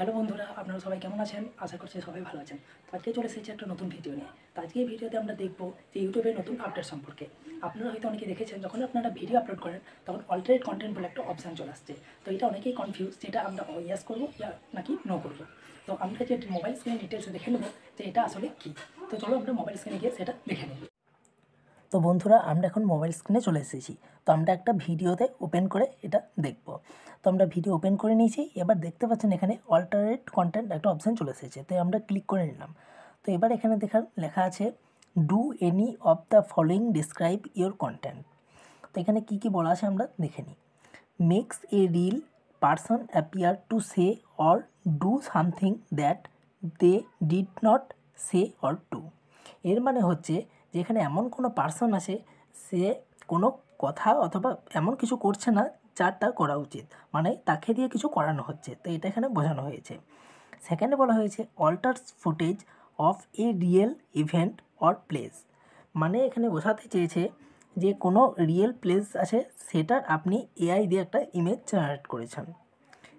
Hello বন্ধুরা, আপনারা সবাই কেমন আছেন? আশা করছি সবাই ভালো আছেন। তো আজকে চলে এসেছি একটা নতুন ভিডিও নিয়ে। তো আজকে ভিডিওতে আমরা দেখব যে ইউটিউবের নতুন আপডেট সম্পর্কে। আপনারা হয়তো অনেকে দেখেছেন, যখন আপনারা ভিডিও আপলোড করেন, তখন অল্টারেট কন্টেন্ট বলে একটা অপশান চলে আসছে। তো এটা অনেকেই কনফিউজ যেটা আমরা ইয়াস করব নাকি নো করব। তো আমরা যে মোবাইল স্ক্রিনে ডিটেলসে দেখে নেব যে এটা আসলে কী। তো চলো আমরা মোবাইল স্ক্রিনে গিয়ে সেটা দেখে নেব তো বন্ধুরা, আমরা এখন মোবাইল স্ক্রিনে চলে এসেছি। তো আমরা একটা ভিডিওতে ওপেন করে এটা দেখব। তো আমরা ভিডিও ওপেন করে নিয়েছি, এবার দেখতে পাচ্ছেন এখানে অল্টারেট কন্টেন্ট একটা অপশান চলে এসেছে। তো আমরা ক্লিক করে নিলাম। তো এবার এখানে দেখার লেখা আছে do any of the following describe your content তো এখানে কী কী বলা আছে আমরা দেখে নিই। Makes a real person appear to say or do something that they did not say or do এর মানে হচ্ছে যেখানে এমন কোনো পার্সন আছে, সে কোনো কথা অথবা এমন কিছু করছে না যার তার করা উচিত। মানে তাকে দিয়ে কিছু করানো হচ্ছে। তো এটা এখানে বোঝানো হয়েছে। সেকেন্ডে বলা হয়েছে alters footage of a real event or place মানে এখানে বোঝাতে চেয়েছে যে কোনো রিয়েল প্লেস আছে, সেটার আপনি এআই দিয়ে একটা ইমেজ জেনারেট করেছেন।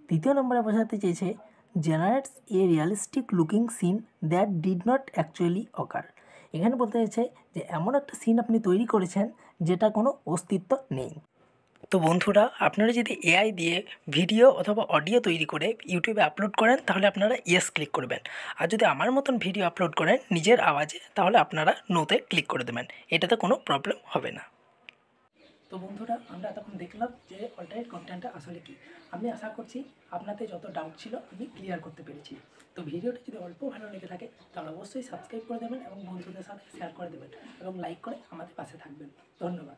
তৃতীয় নম্বরে বোঝাতে চেয়েছে generates a realistic looking scene that did not actually occur এখানে বলতে চাইছে যে এমন একটা সিন আপনি তৈরি করেছেন যেটা কোনো অস্তিত্ব নেই। তো বন্ধুরা, আপনারা যদি এআই দিয়ে ভিডিও অথবা অডিও তৈরি করে ইউটিউবে আপলোড করেন, তাহলে আপনারা ইয়েস ক্লিক করবেন। আর যদি আমার মতন ভিডিও আপলোড করেন নিজের আওয়াজে, তাহলে আপনারা নোতে ক্লিক করে দেবেন। এটাতে কোনো প্রবলেম হবে না। তো বন্ধুরা, আমরা এতক্ষণ দেখলাম যে অল্টারনেট কন্টেন্টটা আসলে কি। আমি আশা করছি আপনাদের যত ডাউট ছিল, আমি ক্লিয়ার করতে পেরেছি। তো ভিডিওটি যদি অল্প ভালো লেগে থাকে, তাহলে অবশ্যই সাবস্ক্রাইব করে দেবেন এবং বন্ধুদের সাথে শেয়ার করে দেবেন এবং লাইক করে আমাদের পাশে থাকবেন। ধন্যবাদ।